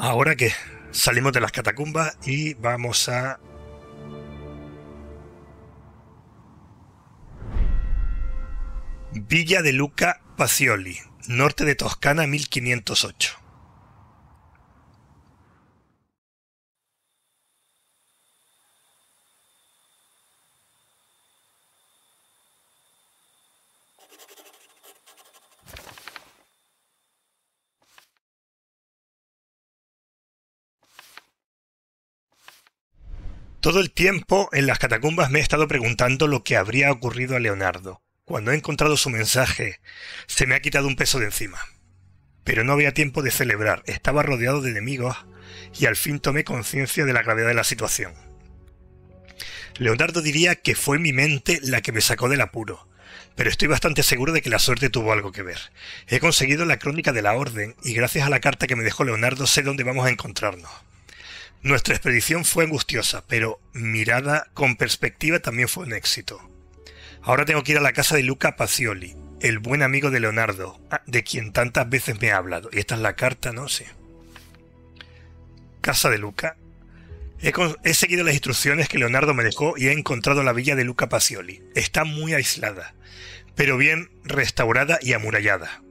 Ahora que salimos de las catacumbas y vamos a... Villa de Luca Pacioli, norte de Toscana 1508. Todo el tiempo en las catacumbas me he estado preguntando lo que habría ocurrido a Leonardo. Cuando he encontrado su mensaje, se me ha quitado un peso de encima. Pero no había tiempo de celebrar, estaba rodeado de enemigos y al fin tomé conciencia de la gravedad de la situación. Leonardo diría que fue mi mente la que me sacó del apuro, pero estoy bastante seguro de que la suerte tuvo algo que ver. He conseguido la crónica de la orden y gracias a la carta que me dejó Leonardo sé dónde vamos a encontrarnos. Nuestra expedición fue angustiosa, pero mirada con perspectiva también fue un éxito. Ahora tengo que ir a la casa de Luca Pacioli, el buen amigo de Leonardo, ah, de quien tantas veces me ha hablado. Y esta es la carta, no sé. Casa de Luca. He, he, seguido las instrucciones que Leonardo me dejó y he encontrado la villa de Luca Pacioli. Está muy aislada, pero bien restaurada y amurallada.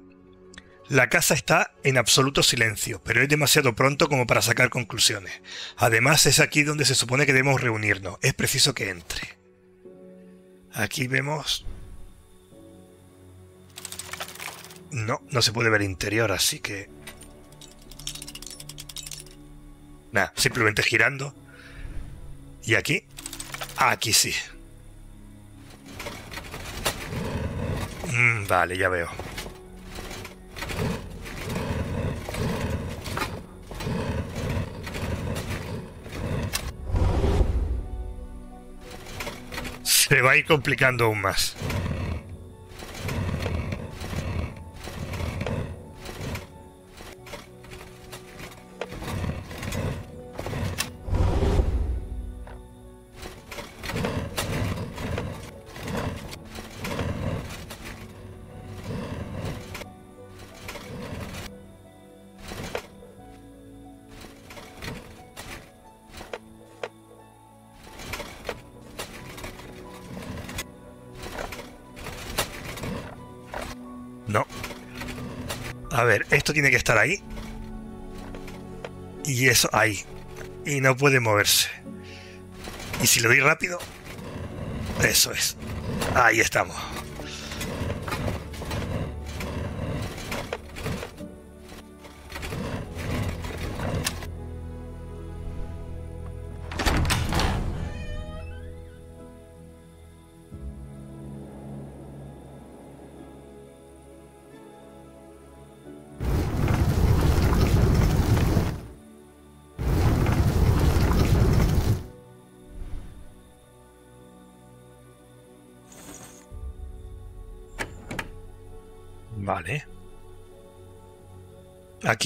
La casa está en absoluto silencio, pero es demasiado pronto como para sacar conclusiones. Además, es aquí donde se supone que debemos reunirnos. Es preciso que entre. Aquí vemos... No, no se puede ver interior, así que... Nada, simplemente girando. ¿Y aquí? Aquí sí. Mm, vale, ya veo. Se va a ir complicando aún más. Tiene que estar ahí. Y eso ahí. Y no puede moverse. Y si lo doy rápido... Eso es. Ahí estamos.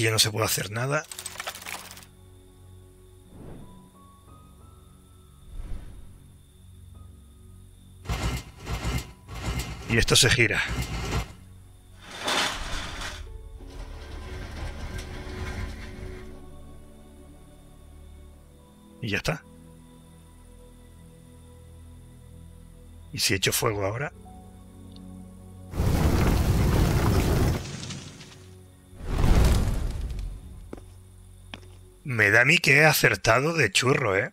Aquí ya no se puede hacer nada. Y esto se gira. Y ya está. ¿Y si echo fuego ahora? Me da a mí que he acertado de churro, ¿eh?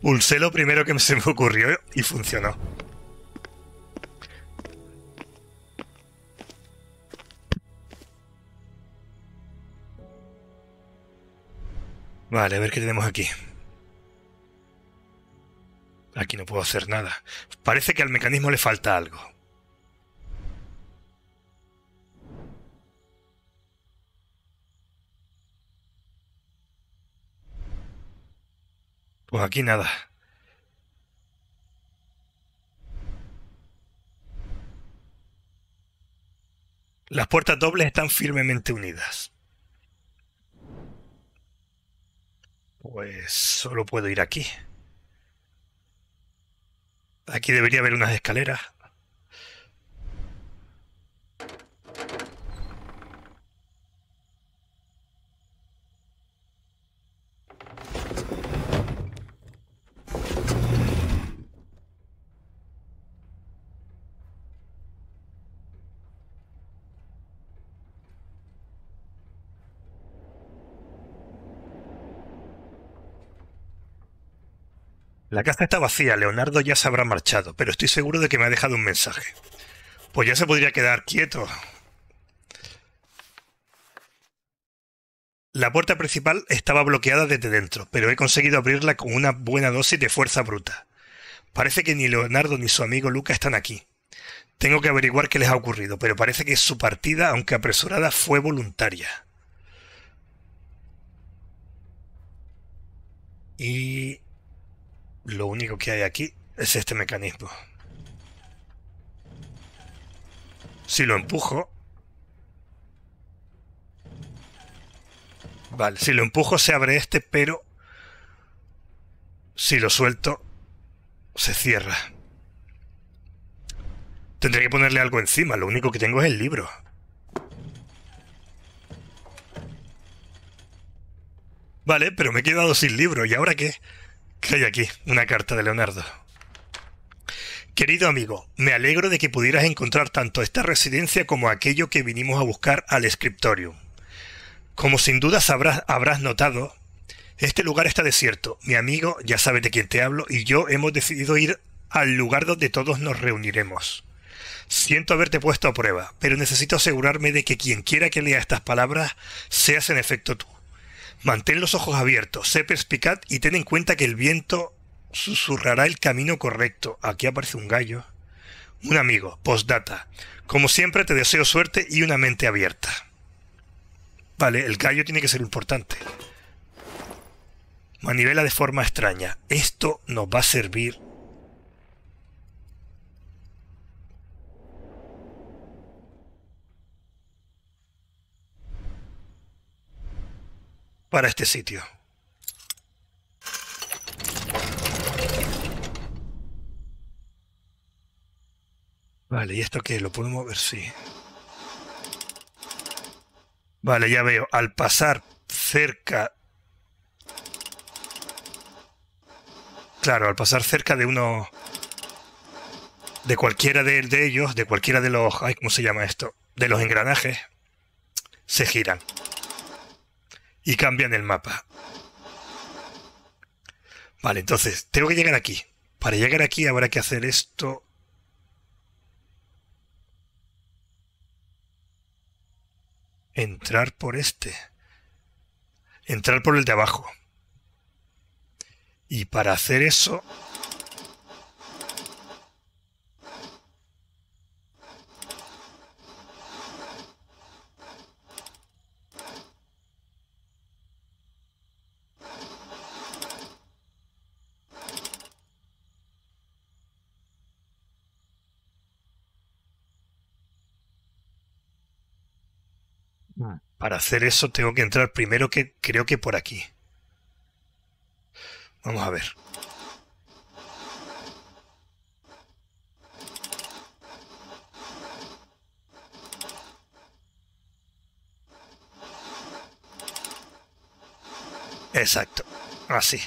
Pulsé lo primero que se me ocurrió y funcionó. Vale, a ver qué tenemos aquí. Aquí no puedo hacer nada. Parece que al mecanismo le falta algo. Pues aquí nada. Las puertas dobles están firmemente unidas. Pues solo puedo ir aquí. Aquí debería haber unas escaleras. La casa está vacía, Leonardo ya se habrá marchado, pero estoy seguro de que me ha dejado un mensaje. Pues ya se podría quedar quieto. La puerta principal estaba bloqueada desde dentro, pero he conseguido abrirla con una buena dosis de fuerza bruta. Parece que ni Leonardo ni su amigo Luca están aquí. Tengo que averiguar qué les ha ocurrido, pero parece que su partida, aunque apresurada, fue voluntaria. Y lo único que hay aquí es este mecanismo. Si lo empujo... Vale, si lo empujo se abre este, pero... Si lo suelto, se cierra. Tendré que ponerle algo encima, lo único que tengo es el libro. Vale, pero me he quedado sin libro. ¿Y ahora qué? ¿Qué hay aquí? Una carta de Leonardo. Querido amigo, me alegro de que pudieras encontrar tanto esta residencia como aquello que vinimos a buscar al Scriptorium. Como sin duda sabrás, habrás notado, este lugar está desierto. Mi amigo, ya sabe de quién te hablo, y yo hemos decidido ir al lugar donde todos nos reuniremos. Siento haberte puesto a prueba, pero necesito asegurarme de que quien quiera que lea estas palabras seas en efecto tú. Mantén los ojos abiertos, sé perspicaz y ten en cuenta que el viento susurrará el camino correcto. Aquí aparece un gallo. Un amigo, postdata. Como siempre te deseo suerte y una mente abierta. Vale, el gallo tiene que ser importante. Manivela de forma extraña. Esto nos va a servir para este sitio. Vale, ¿y esto qué? ¿Lo puedo mover? Sí. Vale, ya veo. Al pasar cerca... Claro, al pasar cerca de uno... De cualquiera de, de ellos, de cualquiera de los... Ay, ¿Cómo se llama esto? De los engranajes, se giran y cambian el mapa. Vale, entonces, tengo que llegar aquí. Para llegar aquí habrá que hacer esto. Entrar por este. Entrar por el de abajo. Y para hacer eso Para hacer eso tengo que entrar primero que creo que por aquí. Vamos a ver. Exacto. Así.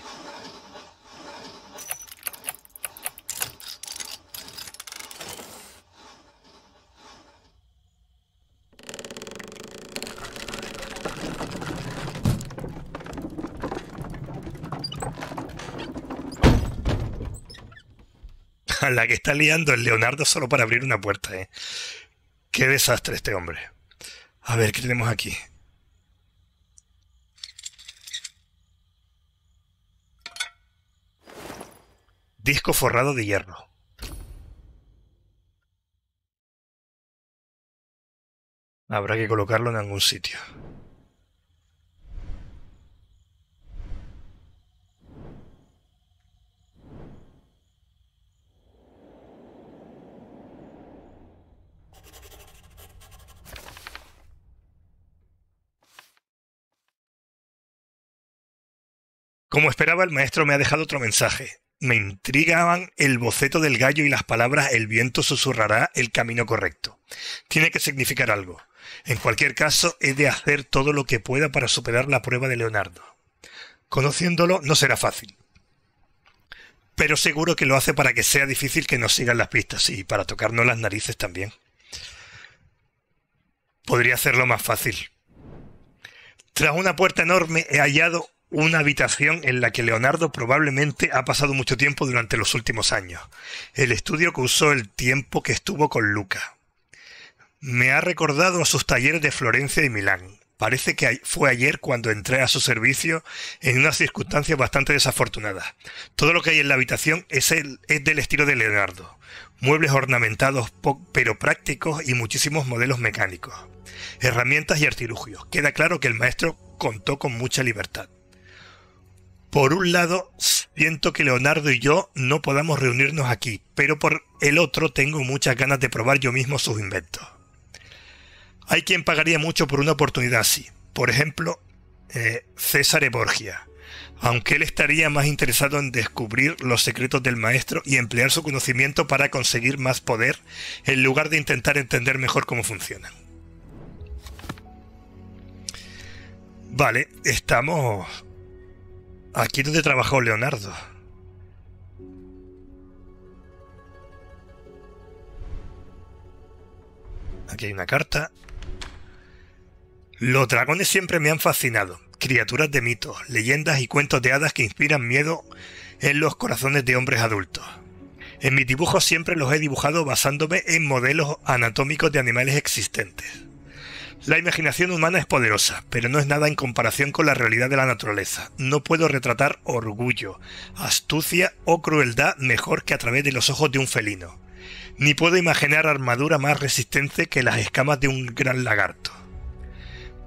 La que está liando el Leonardo solo para abrir una puerta, ¿eh? Qué desastre este hombre. A ver, ¿qué tenemos aquí? Disco forrado de hierro. Habrá que colocarlo en algún sitio. Como esperaba, el maestro me ha dejado otro mensaje. Me intrigaban el boceto del gallo y las palabras el viento susurrará el camino correcto. Tiene que significar algo. En cualquier caso, he de hacer todo lo que pueda para superar la prueba de Leonardo. Conociéndolo, no será fácil. Pero seguro que lo hace para que sea difícil que nos sigan las pistas y para tocarnos las narices también. Podría hacerlo más fácil. Tras una puerta enorme he hallado una habitación en la que Leonardo probablemente ha pasado mucho tiempo durante los últimos años. El estudio que usó el tiempo que estuvo con Luca. Me ha recordado a sus talleres de Florencia y Milán. Parece que fue ayer cuando entré a su servicio en unas circunstancias bastante desafortunadas. Todo lo que hay en la habitación es, el, es del estilo de Leonardo. Muebles ornamentados pero prácticos y muchísimos modelos mecánicos. Herramientas y artilugios. Queda claro que el maestro contó con mucha libertad. Por un lado, siento que Leonardo y yo no podamos reunirnos aquí, pero por el otro tengo muchas ganas de probar yo mismo sus inventos. Hay quien pagaría mucho por una oportunidad así. Por ejemplo, eh, César Borgia, aunque él estaría más interesado en descubrir los secretos del maestro y emplear su conocimiento para conseguir más poder, en lugar de intentar entender mejor cómo funcionan. Vale, estamos Aquí donde trabajó Leonardo. Aquí hay una carta. Los dragones siempre me han fascinado. Criaturas de mitos, leyendas y cuentos de hadas que inspiran miedo en los corazones de hombres adultos. En mis dibujos siempre los he dibujado basándome en modelos anatómicos de animales existentes. La imaginación humana es poderosa, pero no es nada en comparación con la realidad de la naturaleza. No puedo retratar orgullo, astucia o crueldad mejor que a través de los ojos de un felino. Ni puedo imaginar armadura más resistente que las escamas de un gran lagarto.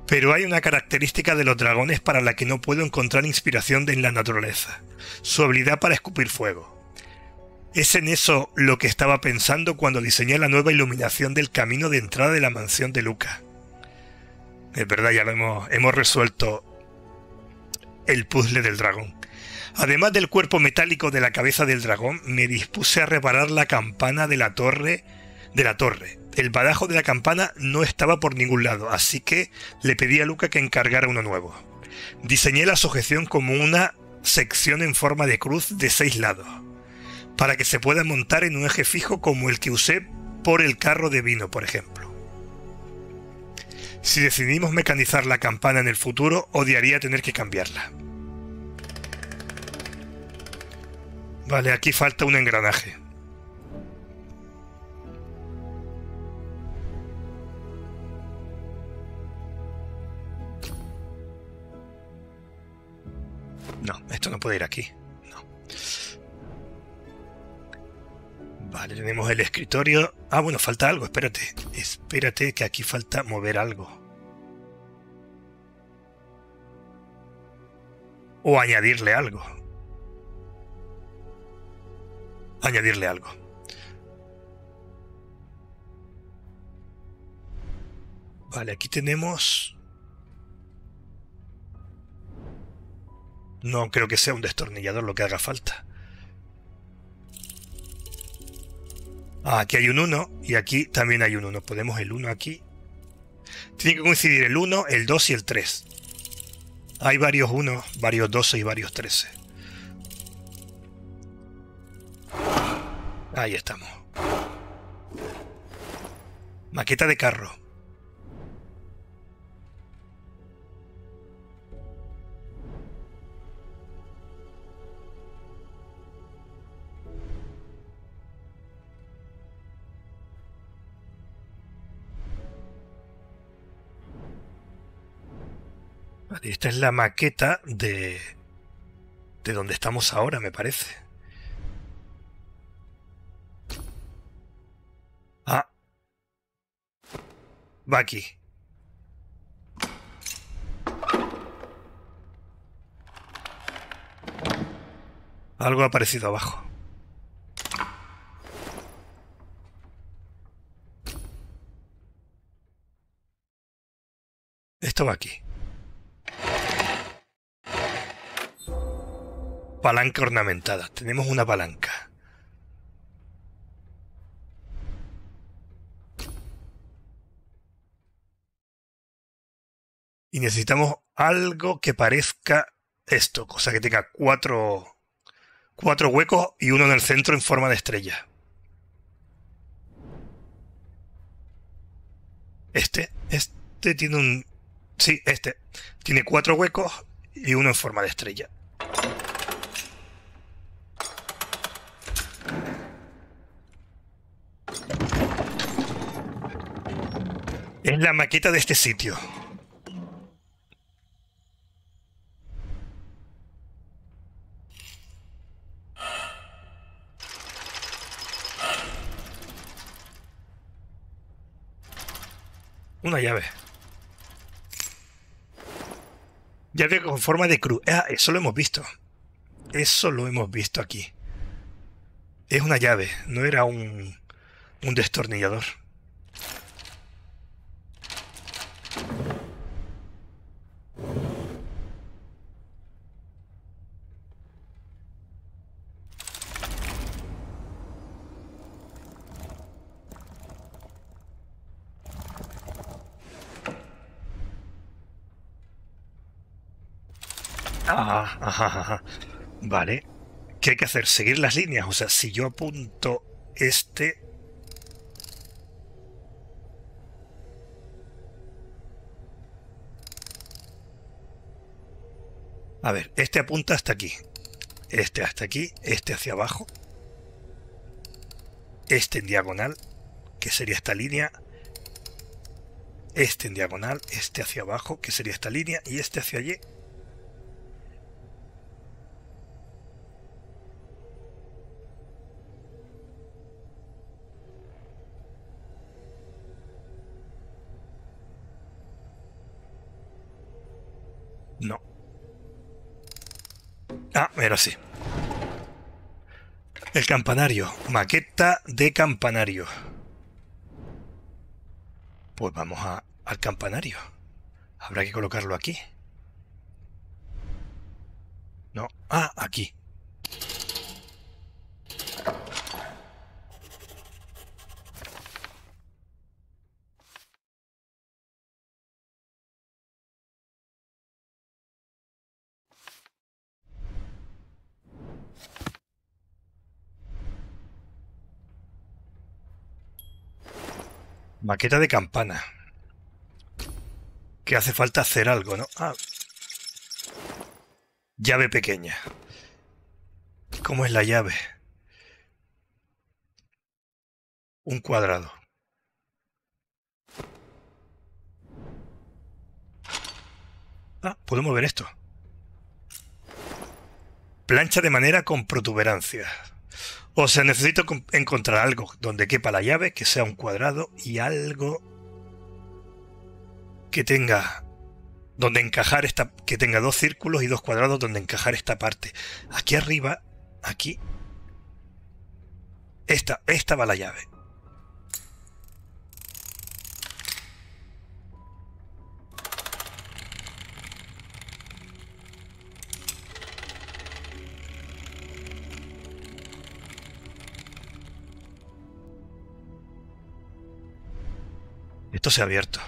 Pero hay una característica de los dragones para la que no puedo encontrar inspiración en la naturaleza. Su habilidad para escupir fuego. Es en eso lo que estaba pensando cuando diseñé la nueva iluminación del camino de entrada de la mansión de Luca. Es verdad, ya lo hemos, resuelto el puzzle del dragón. Además del cuerpo metálico de la cabeza del dragón, me dispuse a reparar la campana de la torre de la torre. El badajo de la campana no estaba por ningún lado, así que le pedí a Luca que encargara uno nuevo. Diseñé la sujeción como una sección en forma de cruz de seis lados, para que se pueda montar en un eje fijo como el que usé por el carro de vino, por ejemplo. Si decidimos mecanizar la campana en el futuro, odiaría tener que cambiarla. Vale, aquí falta un engranaje. No, esto no puede ir aquí. Vale, tenemos el escritorio. Ah, bueno, falta algo, espérate. Espérate que aquí falta mover algo. O añadirle algo. Añadirle algo. Vale, aquí tenemos... No creo que sea un destornillador lo que haga falta. Ah, aquí hay un 1 y aquí también hay un 1. Podemos el 1 aquí. Tiene que coincidir el 1, el 2 y el 3. Hay varios 1, varios 12 y varios 13. Ahí estamos. Maqueta de carro. Esta es la maqueta de, de donde estamos ahora, me parece. Ah. Va aquí. Algo ha aparecido abajo. Esto va aquí. Palanca ornamentada. Tenemos una palanca. Y necesitamos algo que parezca esto, cosa que tenga cuatro, cuatro huecos y uno en el centro en forma de estrella. Este, este tiene un... Sí, este. Tiene cuatro huecos y uno en forma de estrella. La maqueta de este sitio. Una llave. Llave con forma de cruz. Ah, eso lo hemos visto. Eso lo hemos visto aquí. Es una llave, no era un, un destornillador. Vale. ¿Qué hay que hacer? Seguir las líneas. O sea, si yo apunto este... A ver, este apunta hasta aquí. Este hasta aquí. Este hacia abajo. Este en diagonal. Que sería esta línea. Este en diagonal. Este hacia abajo. Que sería esta línea. Y este hacia allí. Era así. El campanario. Maqueta de campanario. Pues vamos a, al campanario. Habrá que colocarlo aquí. No. Ah, aquí. Maqueta de campana. Que hace falta hacer algo, ¿no? Ah. Llave pequeña. ¿Cómo es la llave? Un cuadrado. Ah, podemos ver esto. Plancha de manera con protuberancias. O sea, necesito encontrar algo donde quepa la llave, que sea un cuadrado y algo que tenga donde encajar esta, que tenga dos círculos y dos cuadrados donde encajar esta parte. Aquí arriba, aquí, esta, esta va la llave. Esto se ha abierto.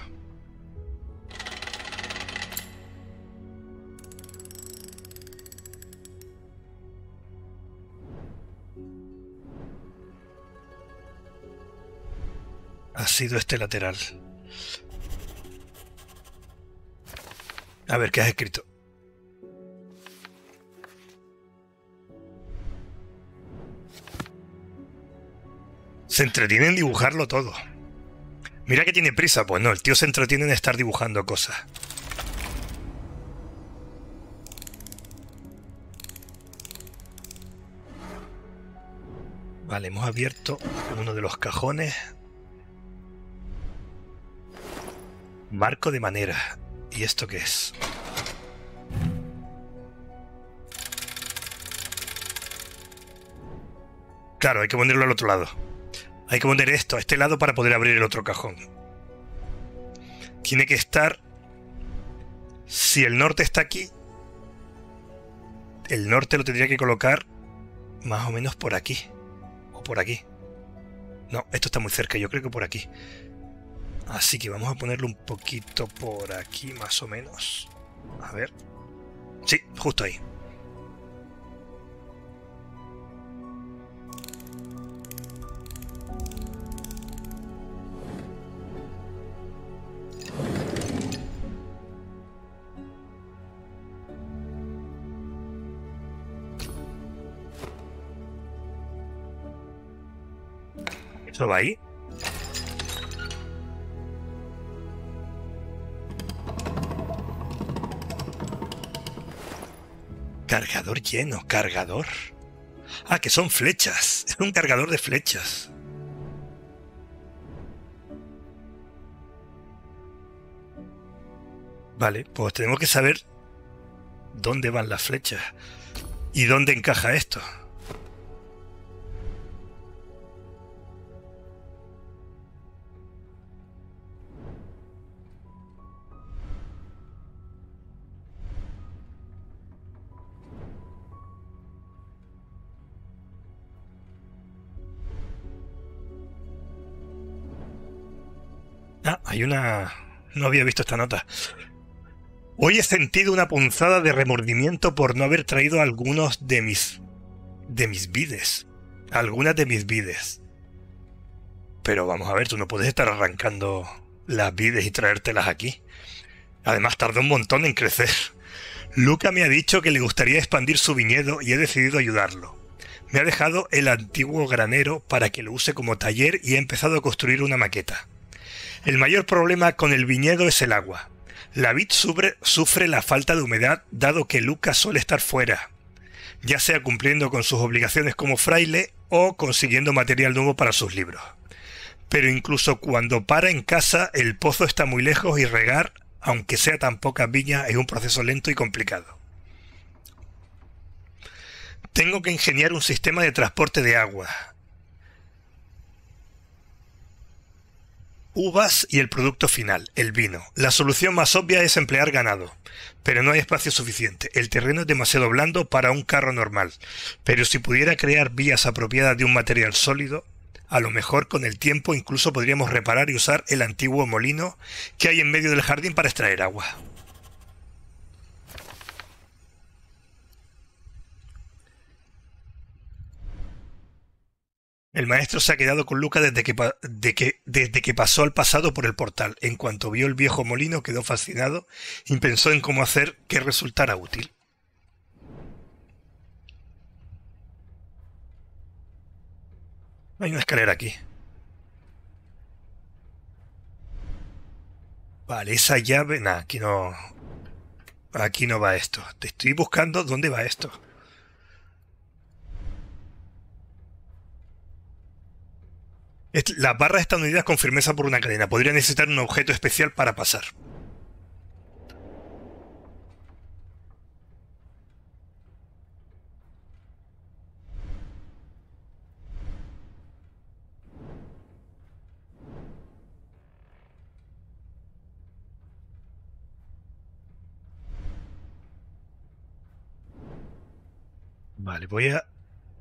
Ha sido este lateral. A ver, ¿qué has escrito? Se entretiene en dibujarlo todo. Mira que tiene prisa. Pues no, el tío se entretiene en estar dibujando cosas. Vale, hemos abierto uno de los cajones. Marco de manera. ¿Y esto qué es? Claro, hay que ponerlo al otro lado. Hay que poner esto a este lado para poder abrir el otro cajón. Tiene que estar... Si el norte está aquí, el norte lo tendría que colocar más o menos por aquí. O por aquí. No, esto está muy cerca, yo creo que por aquí. Así que vamos a ponerlo un poquito por aquí, más o menos. A ver. Sí, justo ahí. ¿Esto va ahí? Cargador lleno, cargador. Ah, que son flechas. Es un cargador de flechas. Vale, pues tenemos que saber dónde van las flechas y dónde encaja esto. Hay una... No había visto esta nota. Hoy he sentido una punzada de remordimiento por no haber traído algunos de mis... de mis vides. Algunas de mis vides. Pero vamos a ver, tú no puedes estar arrancando las vides y traértelas aquí. Además tardó un montón en crecer. Luca me ha dicho que le gustaría expandir su viñedo y he decidido ayudarlo. Me ha dejado el antiguo granero para que lo use como taller y he empezado a construir una maqueta. El mayor problema con el viñedo es el agua. La vid sufre, la falta de humedad dado que Lucas suele estar fuera, ya sea cumpliendo con sus obligaciones como fraile o consiguiendo material nuevo para sus libros. Pero incluso cuando para en casa el pozo está muy lejos y regar, aunque sea tan poca viña, es un proceso lento y complicado. Tengo que ingeniar un sistema de transporte de agua, uvas y el producto final, el vino. La solución más obvia es emplear ganado, pero no hay espacio suficiente. El terreno es demasiado blando para un carro normal, pero si pudiera crear vías apropiadas de un material sólido, a lo mejor con el tiempo incluso podríamos reparar y usar el antiguo molino que hay en medio del jardín para extraer agua. El maestro se ha quedado con Luca desde que, desde que pasó al pasado por el portal. En cuanto vio el viejo molino quedó fascinado y pensó en cómo hacer que resultara útil. Hay una escalera aquí. Vale, esa llave... Nah, aquí no... Aquí no va esto. Te estoy buscando dónde va esto. Las barras están unidas con firmeza por una cadena. Podría necesitar un objeto especial para pasar. Vale, voy a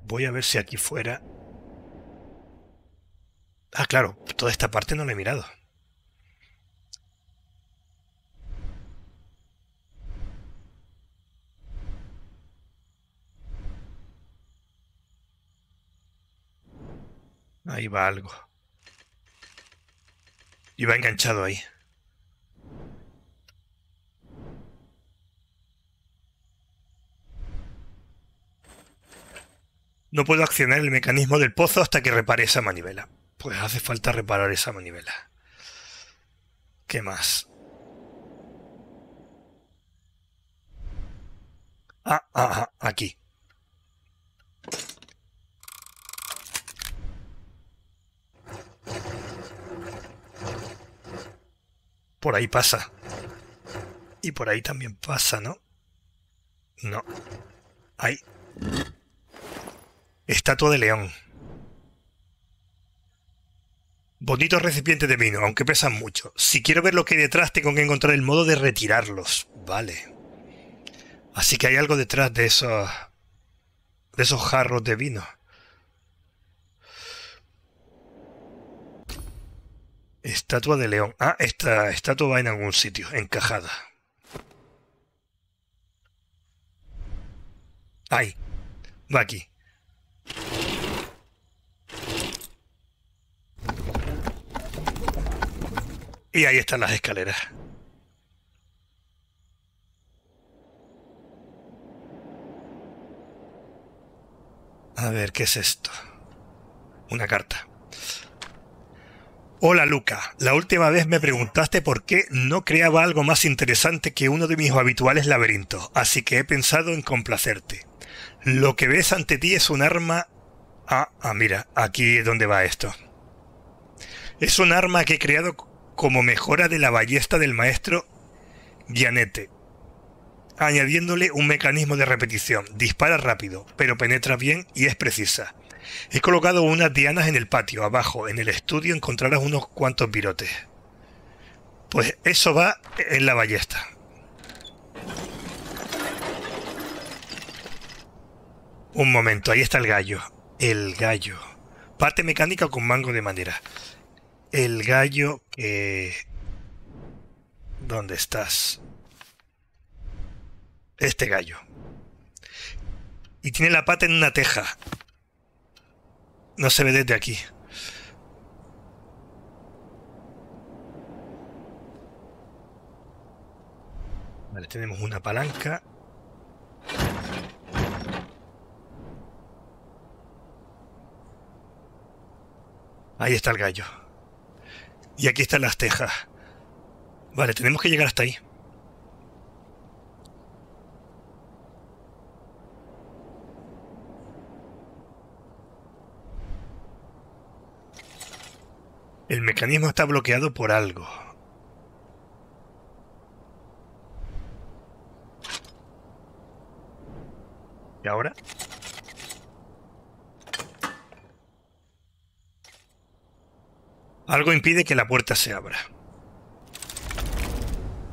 voy a ver si aquí fuera Ah, claro, toda esta parte no la he mirado. Ahí va algo. Y va enganchado ahí. No puedo accionar el mecanismo del pozo hasta que repare esa manivela. Pues hace falta reparar esa manivela. ¿Qué más? Ah, ah, ah, aquí. Por ahí pasa. Y por ahí también pasa, ¿no? No. Ahí. Estatua de león. Bonito recipiente de vino, aunque pesan mucho. Si quiero ver lo que hay detrás, tengo que encontrar el modo de retirarlos. Vale. Así que hay algo detrás de esos... de esos jarros de vino. Estatua de león. Ah, esta estatua va en algún sitio, encajada. Ahí. Va aquí. Y ahí están las escaleras. A ver, ¿qué es esto? Una carta. Hola Luca, la última vez me preguntaste por qué no creaba algo más interesante que uno de mis habituales laberintos, así que he pensado en complacerte. Lo que ves ante ti es un arma... Ah, ah, mira, aquí es donde va esto. Es un arma que he creado como mejora de la ballesta del maestro Gianete, añadiéndole un mecanismo de repetición. Dispara rápido, pero penetra bien y es precisa. He colocado unas dianas en el patio. Abajo, en el estudio, encontrarás unos cuantos virotes. Pues eso va en la ballesta. Un momento, ahí está el gallo. El gallo. Parte mecánica con mango de madera. El gallo que... ¿Dónde estás? Este gallo. Y tiene la pata en una teja. No se ve desde aquí. Vale, tenemos una palanca. Ahí está el gallo. Y aquí están las tejas. Vale, tenemos que llegar hasta ahí. El mecanismo está bloqueado por algo. ¿Y ahora? Algo impide que la puerta se abra.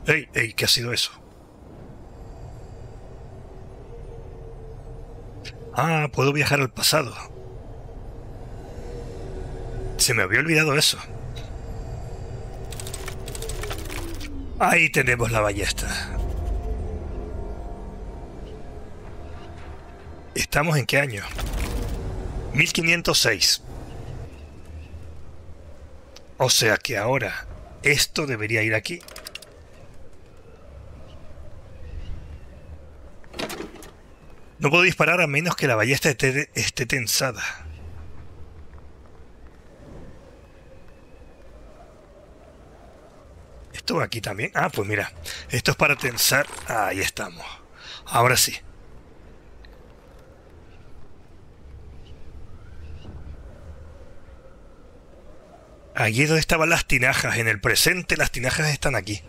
¡Ey, ey! ¿Qué ha sido eso? Ah, puedo viajar al pasado. Se me había olvidado eso. Ahí tenemos la ballesta. ¿Estamos en qué año? 1506. O sea que ahora esto debería ir aquí. No puedo disparar a menos que la ballesta esté, tensada. Esto aquí también. Ah, pues mira. Esto es para tensar. Ahí estamos. Ahora sí. Allí donde estaban las tinajas. En el presente las tinajas están aquí.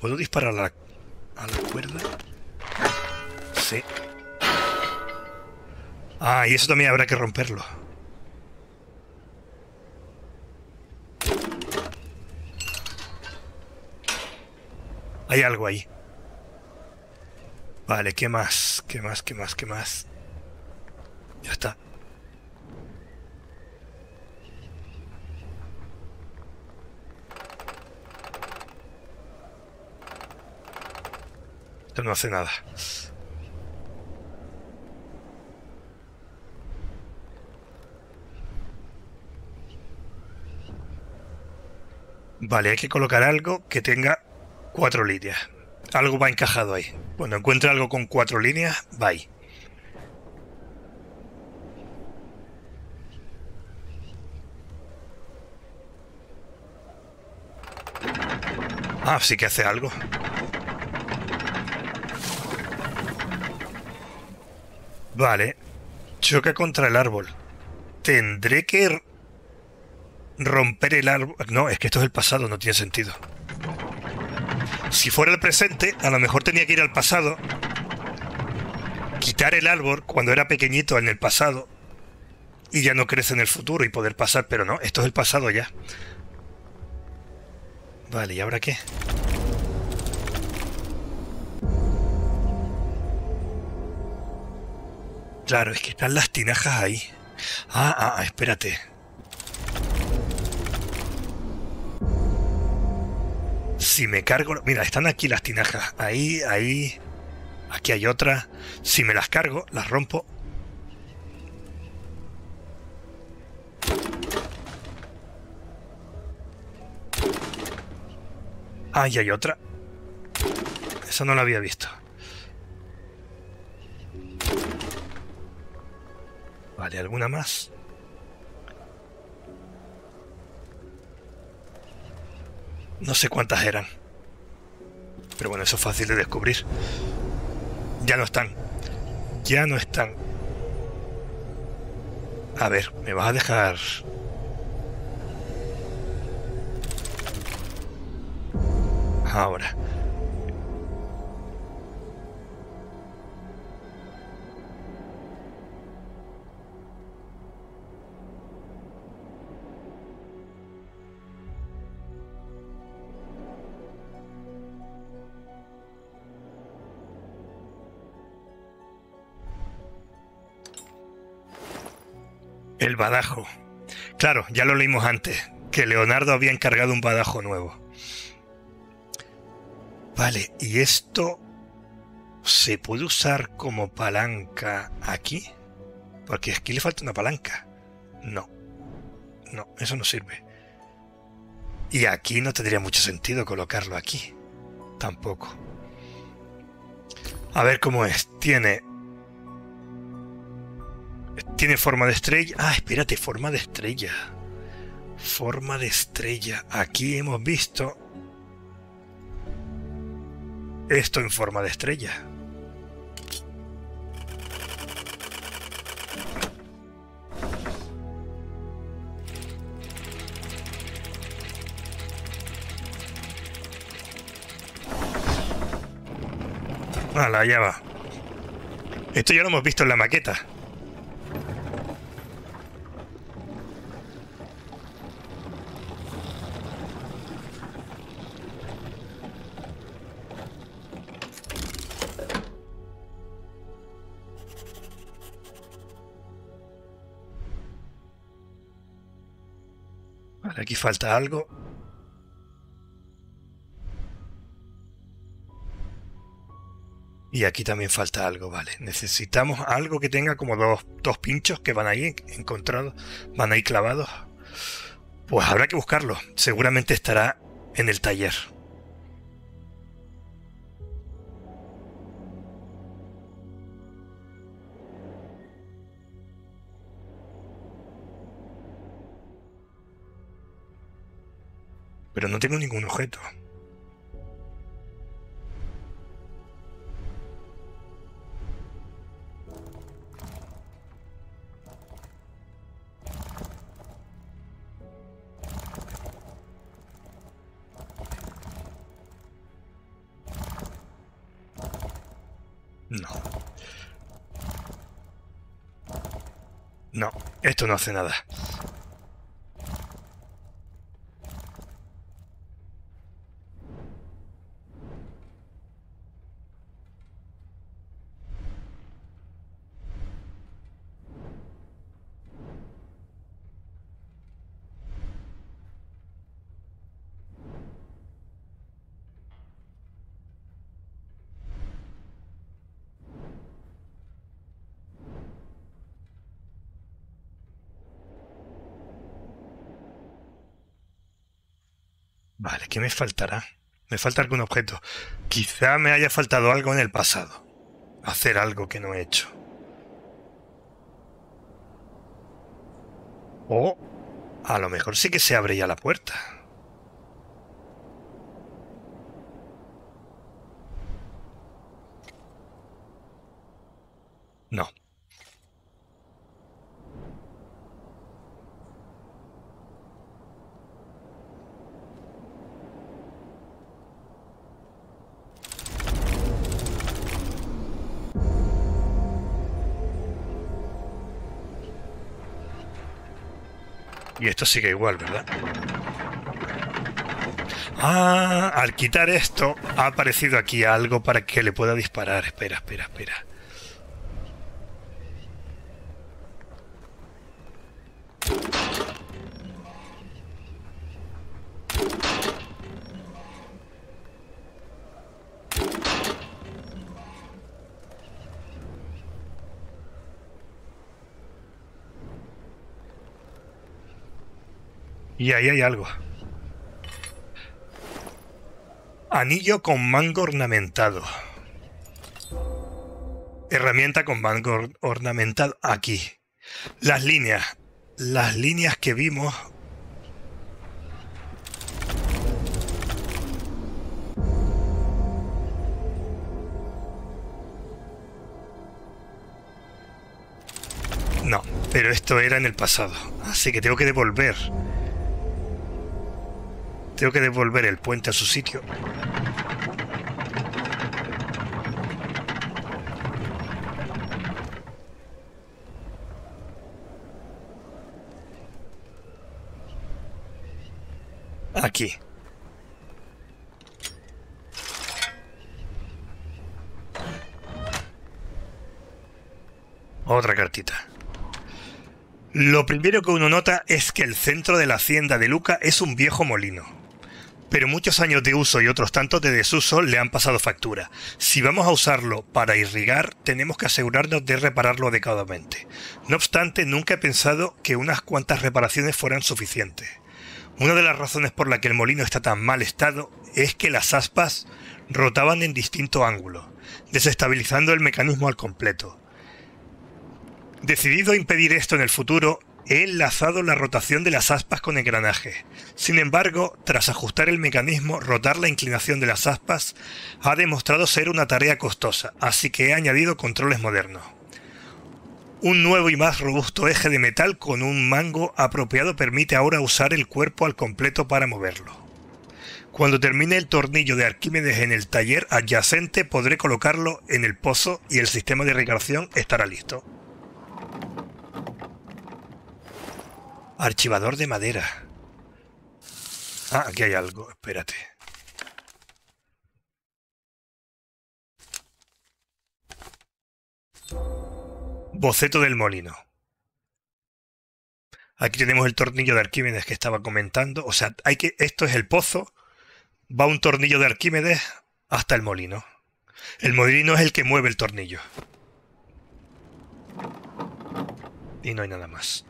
¿Puedo disparar a la, a la cuerda? Sí. Ah, y eso también habrá que romperlo. Hay algo ahí. Vale, ¿qué más? ¿Qué más? ¿Qué más? ¿Qué más? Ya está. Esto no hace nada. Vale, hay que colocar algo que tenga Cuatro líneas. Algo va encajado ahí. Cuando encuentre algo con cuatro líneas, va ahí. Ah, sí que hace algo. Vale. Choca contra el árbol. Tendré que romper el árbol. No, es que esto es el pasado, no tiene sentido. Si fuera el presente, a lo mejor tenía que ir al pasado, quitar el árbol cuando era pequeñito en el pasado y ya no crece en el futuro y poder pasar, pero no, esto es el pasado ya. Vale, ¿y ahora qué? Claro, es que están las tinajas ahí. Ah, ah, ah espérate. Si me cargo... Mira, están aquí las tinajas. Ahí, ahí... Aquí hay otra. Si me las cargo, las rompo. Ahí hay otra. Esa no la había visto. Vale, ¿alguna más? No sé cuántas eran. Pero bueno, eso es fácil de descubrir. Ya no están. Ya no están. A ver, ¿me vas a dejar...? Ahora. El badajo. Claro, ya lo leímos antes, que Leonardo había encargado un badajo nuevo. Vale, ¿y esto se puede usar como palanca aquí? Porque aquí le falta una palanca. No. No, eso no sirve. Y aquí no tendría mucho sentido colocarlo aquí. Tampoco. A ver cómo es. Tiene... Tiene forma de estrella. Ah, espérate, forma de estrella. Forma de estrella. Aquí hemos visto esto en forma de estrella. Hala, ya va. Esto ya lo hemos visto en la maqueta. Falta algo. Y aquí también falta algo, vale. Necesitamos algo que tenga como dos, dos pinchos que van ahí encontrados, van ahí clavados. Pues habrá que buscarlo. Seguramente estará en el taller. Pero no tengo ningún objeto. No. No, esto no hace nada. ¿Qué me faltará? Me falta algún objeto. Quizá me haya faltado algo en el pasado. Hacer algo que no he hecho. O a lo mejor sí que se abre ya la puerta. No, Y esto sigue igual, ¿verdad? Ah, al quitar esto ha aparecido aquí algo para que le pueda disparar. Espera, espera, espera. Y ahí hay algo. Anillo con mango ornamentado. Herramienta con mango ornamentado aquí. Las líneas. Las líneas que vimos No, pero esto era en el pasado, así que tengo que devolver tengo que devolver el puente a su sitio. Aquí. Otra cartita. Lo primero que uno nota es que el centro de la hacienda de Luca es un viejo molino. Pero muchos años de uso y otros tantos de desuso le han pasado factura. Si vamos a usarlo para irrigar, tenemos que asegurarnos de repararlo adecuadamente. No obstante, nunca he pensado que unas cuantas reparaciones fueran suficientes. Una de las razones por la que el molino está tan mal estado es que las aspas rotaban en distinto ángulo, desestabilizando el mecanismo al completo. Decidido a impedir esto en el futuro, he enlazado la rotación de las aspas con engranaje. Sin embargo, tras ajustar el mecanismo, rotar la inclinación de las aspas ha demostrado ser una tarea costosa, así que he añadido controles modernos. Un nuevo y más robusto eje de metal con un mango apropiado permite ahora usar el cuerpo al completo para moverlo. Cuando termine el tornillo de Arquímedes en el taller adyacente podré colocarlo en el pozo y el sistema de recargación estará listo. Archivador de madera. Ah, aquí hay algo, espérate. Boceto del molino. Aquí tenemos el tornillo de Arquímedes que estaba comentando. O sea, hay que, esto es el pozo. Va un tornillo de Arquímedes hasta el molino. El molino es el que mueve el tornillo. Y no hay nada más.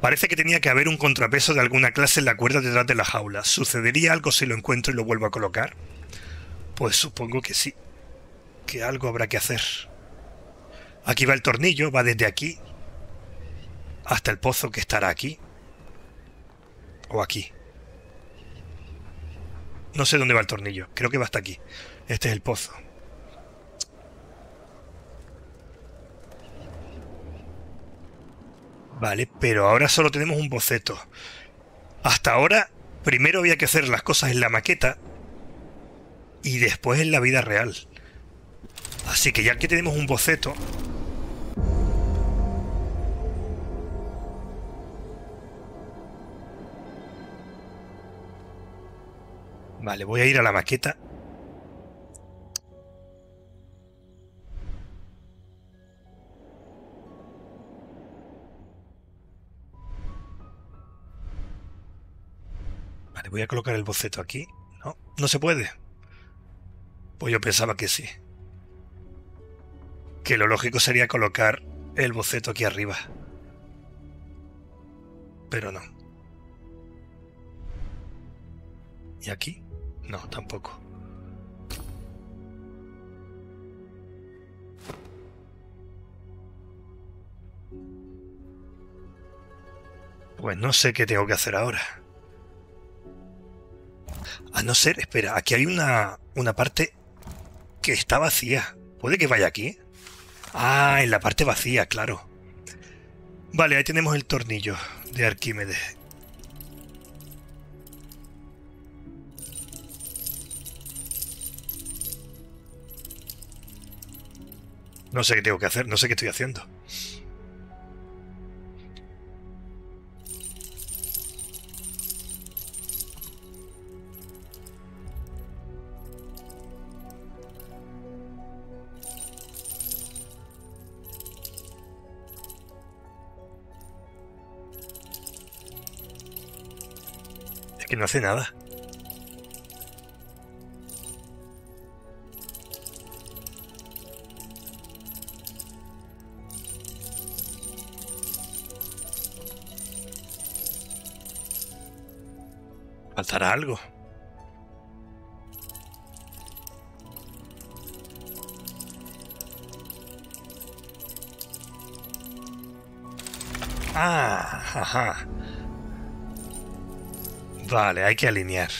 Parece que tenía que haber un contrapeso de alguna clase en la cuerda detrás de la jaula. ¿Sucedería algo si lo encuentro y lo vuelvo a colocar? Pues supongo que sí. Que algo habrá que hacer. Aquí va el tornillo, va desde aquí hasta el pozo que estará aquí. O aquí. No sé dónde va el tornillo. Creo que va hasta aquí. Este es el pozo. Vale, pero ahora solo tenemos un boceto. Hasta ahora, primero había que hacer las cosas en la maqueta y después en la vida real. Así que ya que tenemos un boceto... Vale, voy a ir a la maqueta voy a colocar el boceto aquí. No, no se puede. Pues yo pensaba que sí. Que lo lógico sería colocar el boceto aquí arriba. Pero no. ¿Y aquí? No, tampoco. Pues no sé qué tengo que hacer ahora. A no ser, espera, aquí hay una, una parte que está vacía. ¿Puede que vaya aquí? Ah, en la parte vacía, claro. Vale, ahí tenemos el tornillo de Arquímedes. No sé qué tengo que hacer, no sé qué estoy haciendo. Que no hace nada. Faltará algo. Ah, ajá. Vale, hay que alinear.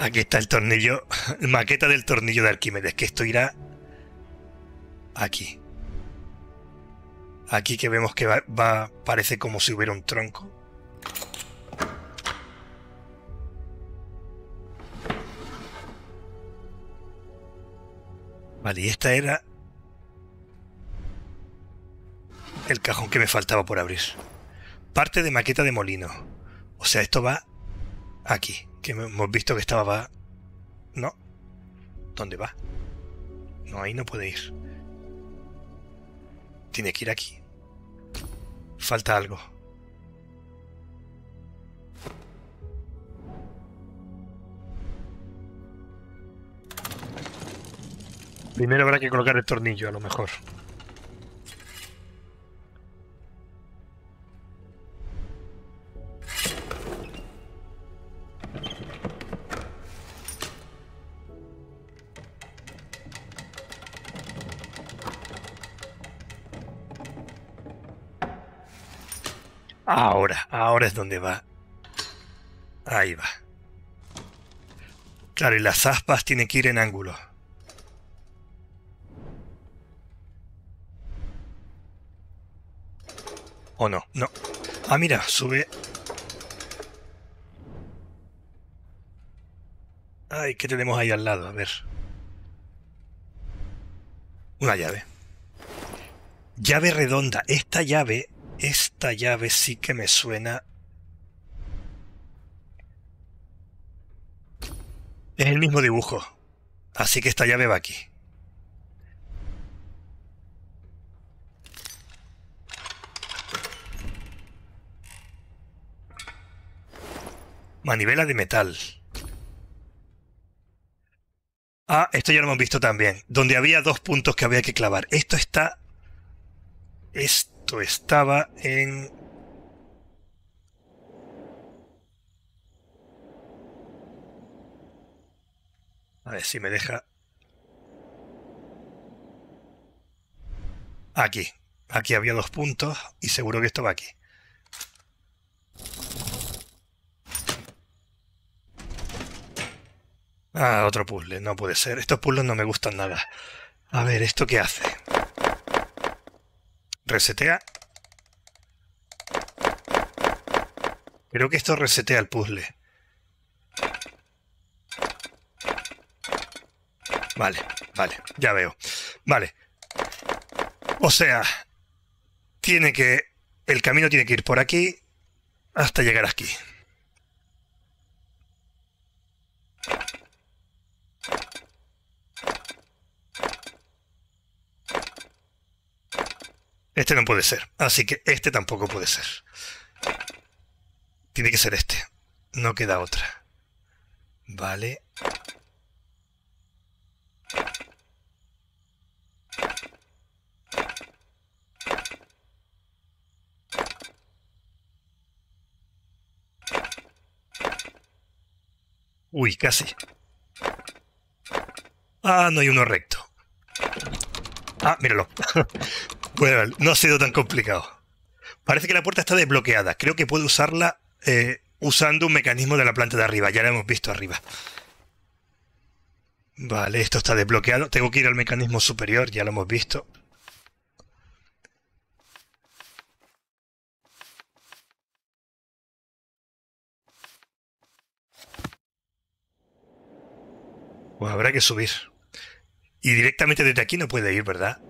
Aquí está el tornillo, maqueta del tornillo de Arquímedes, que esto irá aquí. Aquí que vemos que va, parece como si hubiera un tronco. Vale, y esta era el cajón que me faltaba por abrir. Parte de maqueta de molino. O sea, esto va aquí. Que hemos visto que estaba... No. ¿Dónde va? No, ahí no puede ir. Tiene que ir aquí. Falta algo. Primero habrá que colocar el tornillo, a lo mejor. Ahora, ahora es donde va. Ahí va. Claro, y las aspas tienen que ir en ángulo. ¿O no? No. Ah, mira, sube. Ay, ¿qué tenemos ahí al lado? A ver. Una llave. Llave redonda. Esta llave esta llave sí que me suena... Es el mismo dibujo. Así que esta llave va aquí. Manivela de metal. Ah, esto ya lo hemos visto también. Donde había dos puntos que había que clavar. Esto está... Esto estaba en... A ver si me deja... Aquí. Aquí había dos puntos y seguro que esto va aquí. Ah, otro puzzle. No puede ser. Estos puzzles no me gustan nada. A ver, ¿esto qué hace? Resetea. Creo que esto resetea el puzzle. Vale, vale, ya veo. Vale. O sea, tiene que... El camino tiene que ir por aquí hasta llegar aquí. Este no puede ser. Así que este tampoco puede ser. Tiene que ser este. No queda otra. Vale. Uy, casi. Ah, no hay uno recto. Ah, míralo. Bueno, no ha sido tan complicado. Parece que la puerta está desbloqueada. Creo que puedo usarla eh, usando un mecanismo de la planta de arriba. Ya la hemos visto arriba. Vale, esto está desbloqueado. Tengo que ir al mecanismo superior, ya lo hemos visto. Pues habrá que subir. Y directamente desde aquí no puede ir, ¿verdad?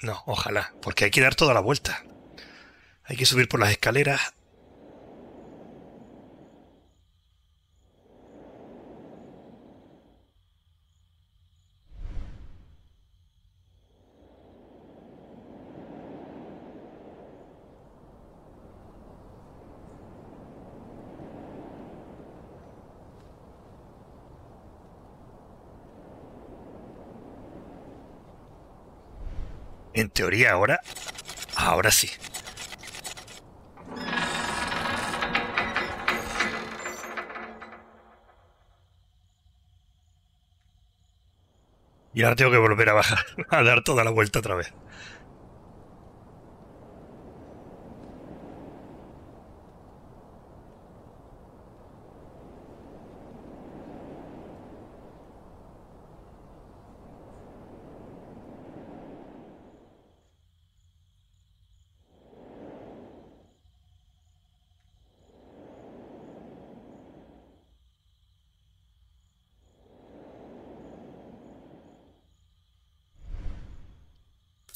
No, ojalá, porque hay que dar toda la vuelta. Hay que subir por las escaleras. En teoría ahora... Ahora sí. Y ahora tengo que volver a bajar, a dar toda la vuelta otra vez.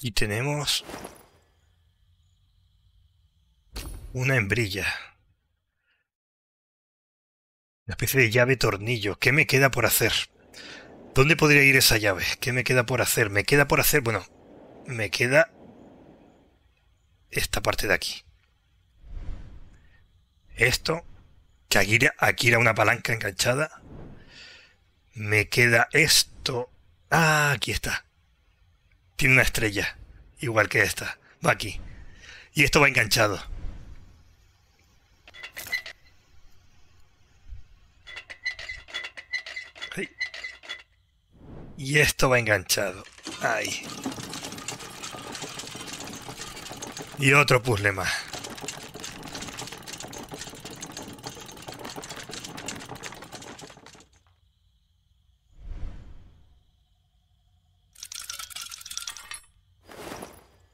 Y tenemos una hembrilla. Una especie de llave tornillo. ¿Qué me queda por hacer? ¿Dónde podría ir esa llave? ¿Qué me queda por hacer? Me queda por hacer... Bueno, me queda esta parte de aquí. Esto, que aquí, aquí era una palanca enganchada. Me queda esto. Ah, aquí está. Tiene una estrella, igual que esta. Va aquí. Y esto va enganchado. Y esto va enganchado. Ahí. Y otro puzzle más.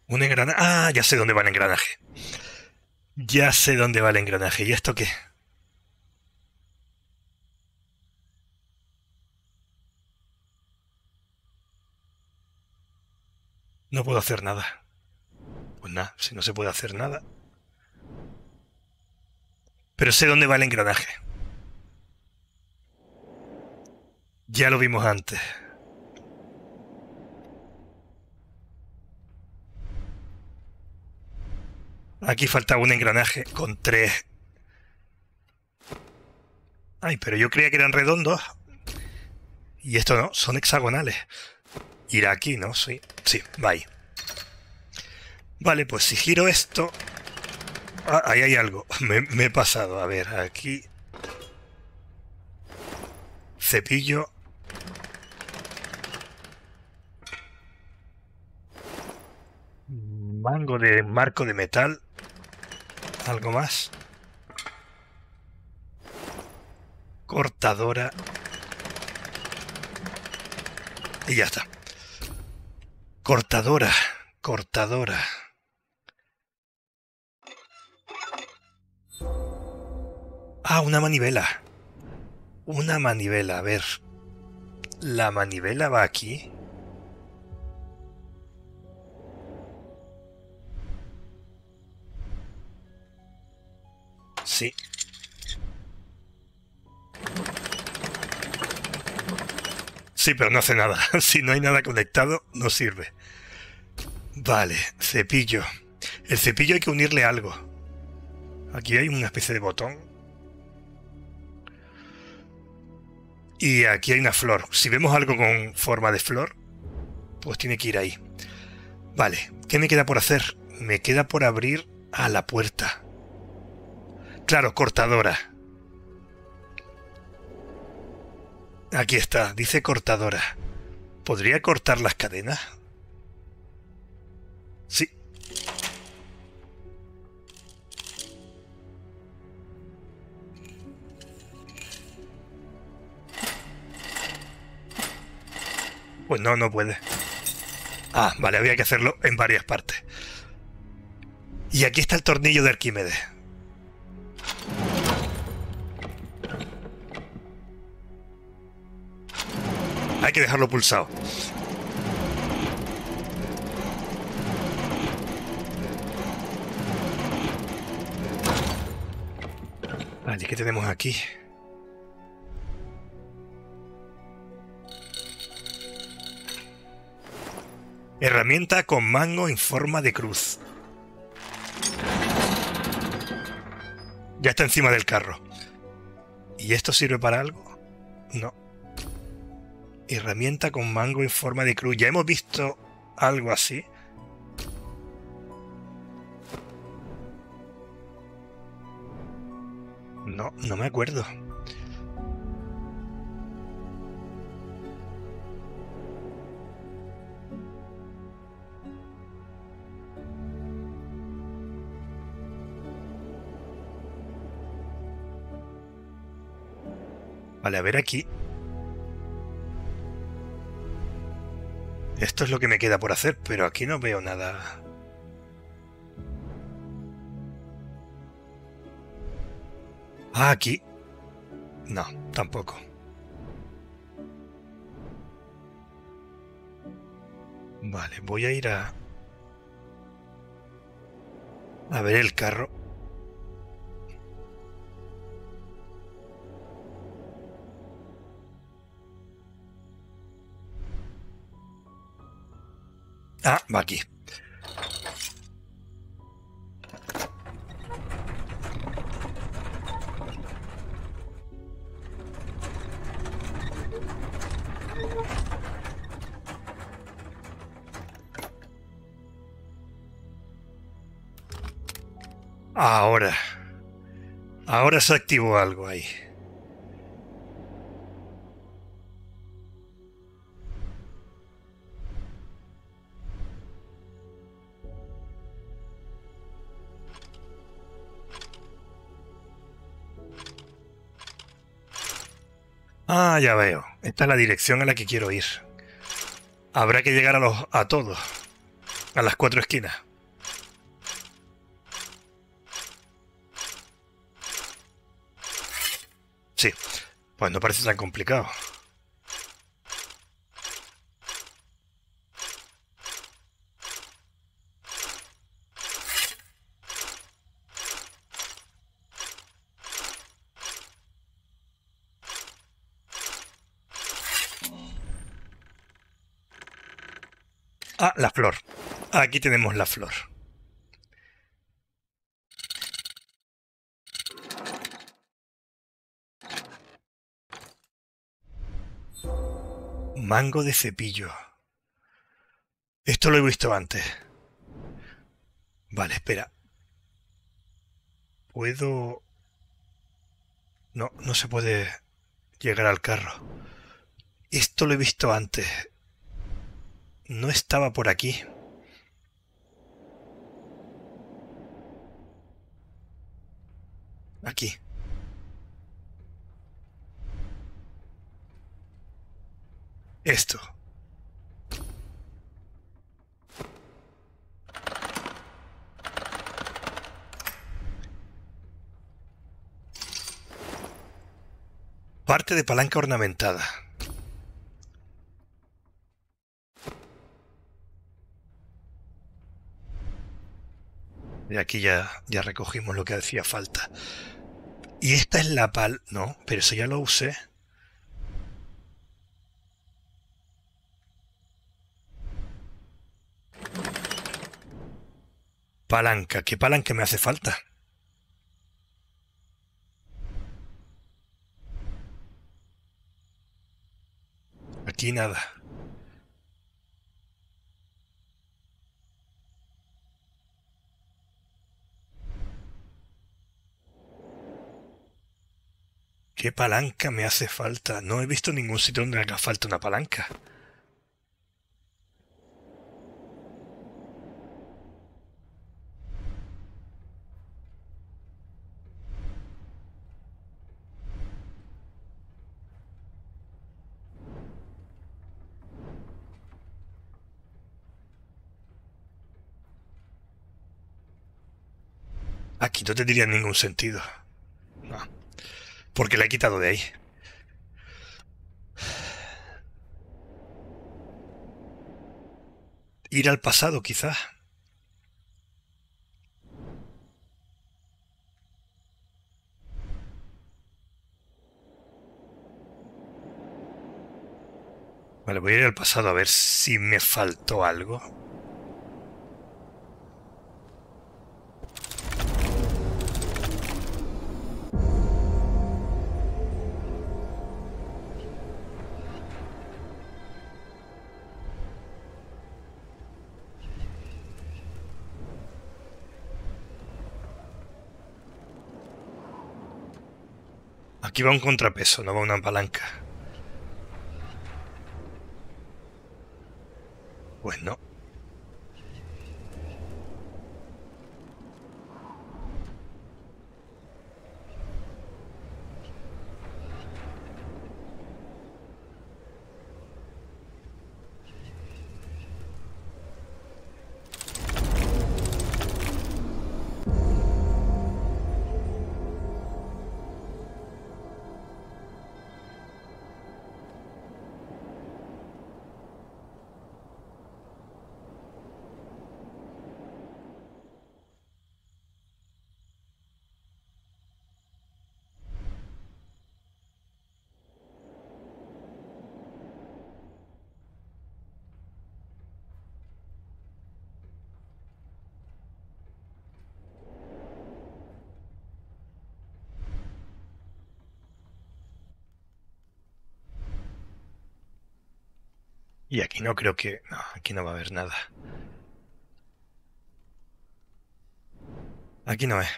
Un engranaje. Ah, ya sé dónde va el engranaje. Ya sé dónde va el engranaje. ¿Y esto qué? No puedo hacer nada. Pues nada, si no se puede hacer nada. Pero sé dónde va el engranaje. Ya lo vimos antes. Aquí falta un engranaje con tres. Ay, pero yo creía que eran redondos. Y esto no, son hexagonales. Irá aquí, ¿no? Sí, sí, va. Vale, pues si giro esto... Ah, ahí hay algo. Me he pasado. A ver, aquí... Cepillo. Mango de marco de metal. ¿Algo más? Cortadora. Y ya está. Cortadora, cortadora. Ah, una manivela. Una manivela, a ver. ¿La manivela va aquí? Sí. Sí, pero no hace nada. Si no hay nada conectado, no sirve. Vale, cepillo. El cepillo hay que unirle algo. Aquí hay una especie de botón. Y aquí hay una flor. Si vemos algo con forma de flor, pues tiene que ir ahí. Vale, ¿qué me queda por hacer? Me queda por abrir a la puerta. Claro, cortadora. Aquí está, dice cortadora. ¿Podría cortar las cadenas? Sí. Pues no, no puede. Ah, vale, había que hacerlo en varias partes. Y aquí está el tornillo de Arquímedes. Hay que dejarlo pulsado. Vale, ¿qué tenemos aquí? Herramienta con mango en forma de cruz. Ya está encima del carro. ¿Y esto sirve para algo? No. Herramienta con mango en forma de cruz. Ya hemos visto algo así. No, no me acuerdo. Vale, a ver aquí. Esto es lo que me queda por hacer, pero aquí no veo nada. Ah, aquí. No, tampoco. Vale, voy a ir a... A ver el carro. Ah, va aquí. Ahora. Ahora se activó algo ahí. Ah, ya veo. Esta es la dirección a la que quiero ir. Habrá que llegar a los a todos. A las cuatro esquinas. Sí, pues no parece tan complicado. La flor. Aquí tenemos la flor. Mango de cepillo. Esto lo he visto antes. Vale, espera. ¿Puedo...? No, no se puede llegar al carro. Esto lo he visto antes. No estaba por aquí. Aquí. Esto. Parte de palanca ornamentada. Y aquí ya, ya recogimos lo que hacía falta. Y esta es la pal... No, pero eso ya lo usé. Palanca. ¿Qué palanca me hace falta? Aquí nada. ¿Qué palanca me hace falta? No he visto ningún sitio donde haga falta una palanca. Aquí no tendría ningún sentido. Porque la he quitado de ahí. Ir al pasado, quizás. Vale, voy a ir al pasado a ver si me faltó algo. Aquí va un contrapeso, no va una palanca. Pues no. Y aquí no creo que... No, aquí no va a haber nada. Aquí no es.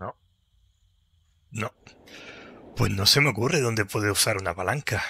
No. No. Pues no se me ocurre dónde puede usar una palanca.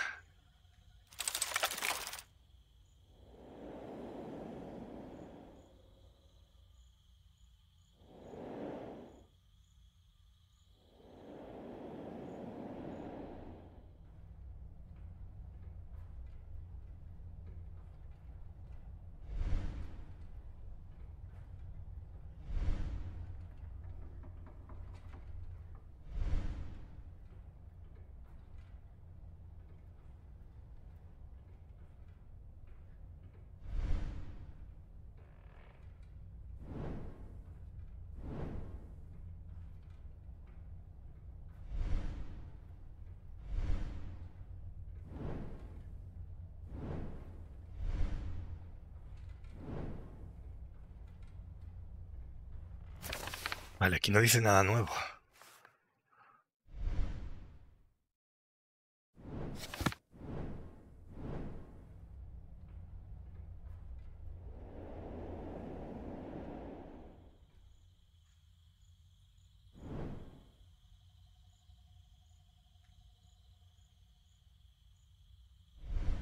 Vale, aquí no dice nada nuevo.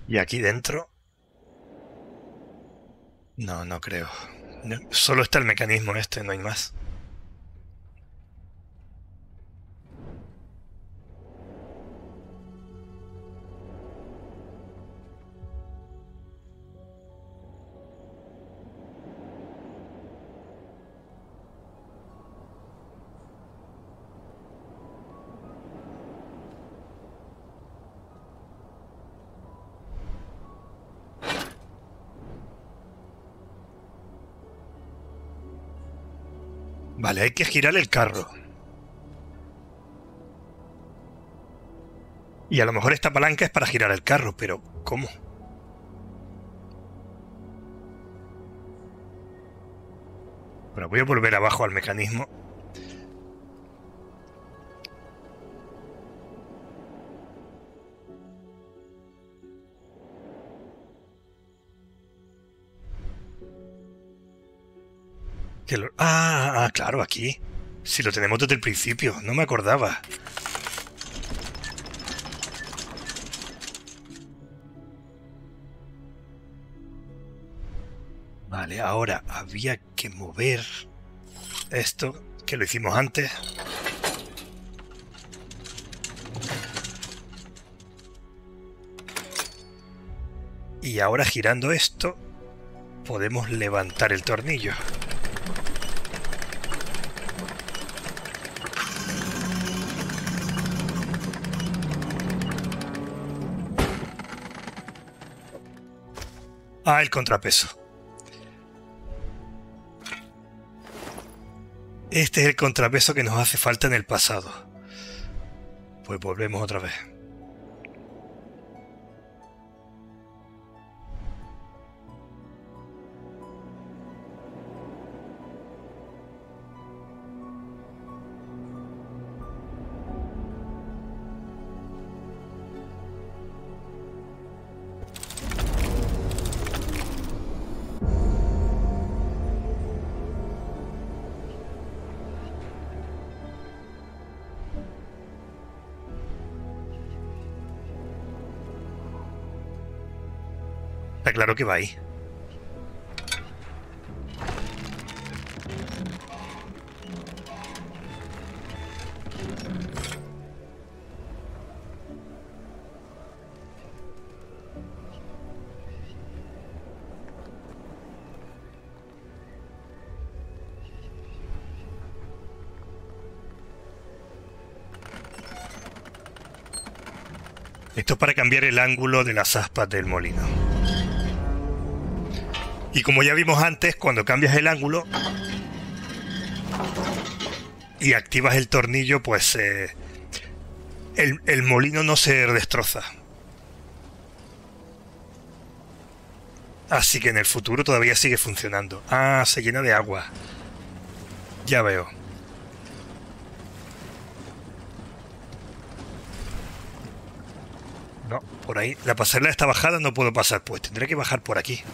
¿Y aquí dentro? No, no creo. solo está el mecanismo este, no hay más. Hay que girar el carro. Y a lo mejor esta palanca es para girar el carro, pero ¿cómo? Bueno, voy a volver abajo al mecanismo. Claro, aquí. Si lo tenemos desde el principio, no me acordaba. Vale, ahora había que mover esto, que lo hicimos antes. Y ahora girando esto, podemos levantar el tornillo. Ah, el contrapeso. Este es el contrapeso que nos hace falta en el pasado. Pues volvemos otra vez. Claro que va ahí. Esto es para cambiar el ángulo de las aspas del molino. Y como ya vimos antes, cuando cambias el ángulo y activas el tornillo, pues eh, el, el molino no se destroza. Así que en el futuro todavía sigue funcionando. Ah, se llena de agua. Ya veo. No, por ahí. La pasarela está bajada, no puedo pasar. Pues tendré que bajar por aquí.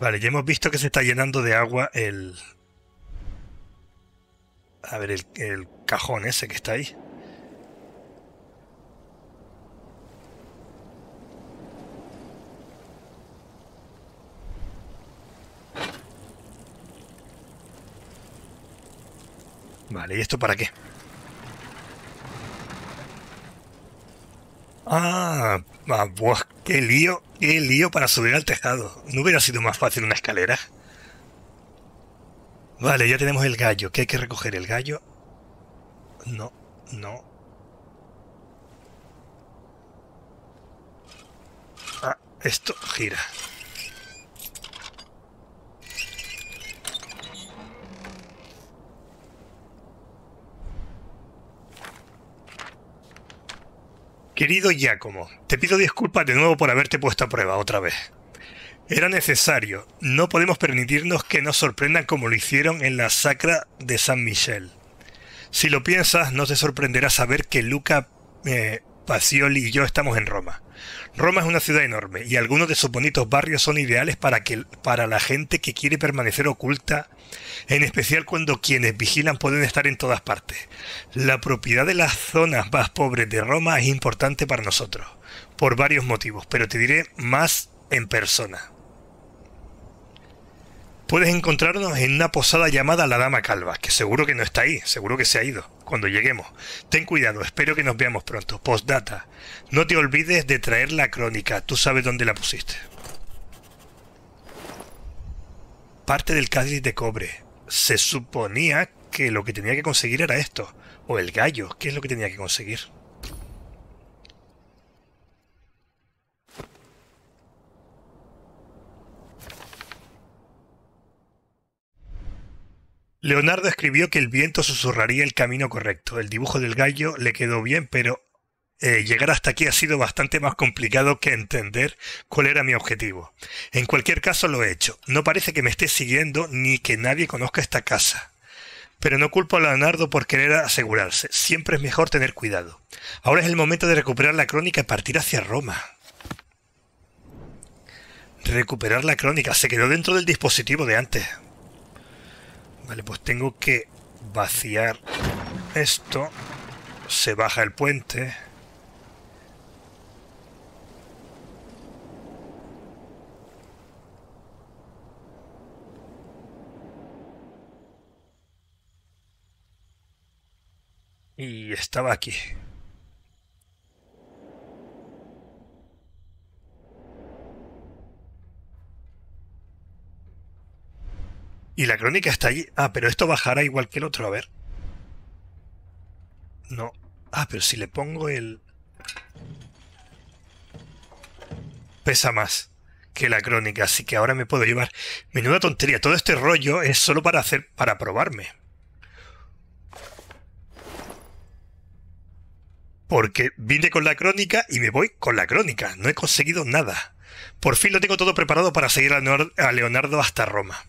Vale, ya hemos visto que se está llenando de agua el... A ver, el, cajón ese que está ahí. Vale, ¿y esto para qué? Ah, ah qué lío, qué lío para subir al tejado. ¿No hubiera sido más fácil una escalera? Vale, ya tenemos el gallo. ¿Qué hay que recoger? ¿El gallo? No, no. Ah, esto gira. Querido Giacomo, te pido disculpas de nuevo por haberte puesto a prueba otra vez. Era necesario. No podemos permitirnos que nos sorprendan como lo hicieron en la Sacra de San Michel. Si lo piensas, no te sorprenderá saber que Luca eh, Pacioli y yo estamos en Roma. Roma es una ciudad enorme y algunos de sus bonitos barrios son ideales para, que, para la gente que quiere permanecer oculta, en especial cuando quienes vigilan pueden estar en todas partes. La propiedad de las zonas más pobres de Roma es importante para nosotros, por varios motivos, pero te diré más en persona. Puedes encontrarnos en una posada llamada La Dama Calva, que seguro que no está ahí, seguro que se ha ido, cuando lleguemos. Ten cuidado, espero que nos veamos pronto. Postdata. No te olvides de traer la crónica, tú sabes dónde la pusiste. Parte del cádiz de cobre. Se suponía que lo que tenía que conseguir era esto. O el gallo, ¿qué es lo que tenía que conseguir? Leonardo escribió que el viento susurraría el camino correcto. El dibujo del gallo le quedó bien, pero eh, llegar hasta aquí ha sido bastante más complicado que entender cuál era mi objetivo. En cualquier caso lo he hecho. No parece que me esté siguiendo ni que nadie conozca esta casa. Pero no culpo a Leonardo por querer asegurarse. Siempre es mejor tener cuidado. Ahora es el momento de recuperar la crónica y partir hacia Roma. Recuperar la crónica. Se quedó dentro del dispositivo de antes. Vale, pues tengo que vaciar esto. Se baja el puente. Y estaba aquí. Y la crónica está allí. Ah, pero esto bajará igual que el otro, a ver. No. Ah, pero si le pongo el... Pesa más que la crónica, así que ahora me puedo llevar. Menuda tontería. Todo este rollo es solo para hacer, para probarme. Porque vine con la crónica y me voy con la crónica. No he conseguido nada. Por fin lo tengo todo preparado para seguir a Leonardo hasta Roma.